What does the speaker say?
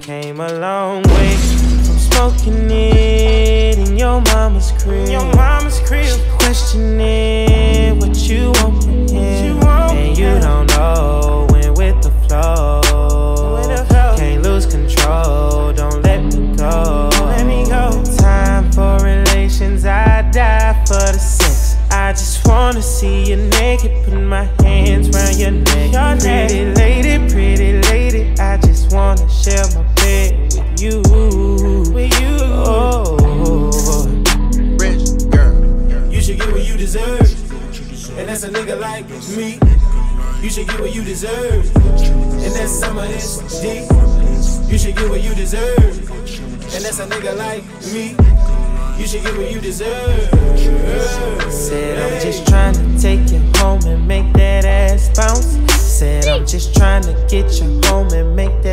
came a long way from smoking it in your mama's crib. Your mama's crib. Questioning what you want from him. and you don't know when with the flow. Can't lose control, don't let me go. Let me go. Time for relations, I die for the sex. I just wanna see you naked, put my hands round. Your neck. You deserve. And that's a nigga like me. You should get what you deserve. And that's some of this D. You should get what you deserve. And that's a nigga like me. You should get what you deserve. Said I'm just trying to take you home and make that ass bounce. Said I'm just trying to get you home and make that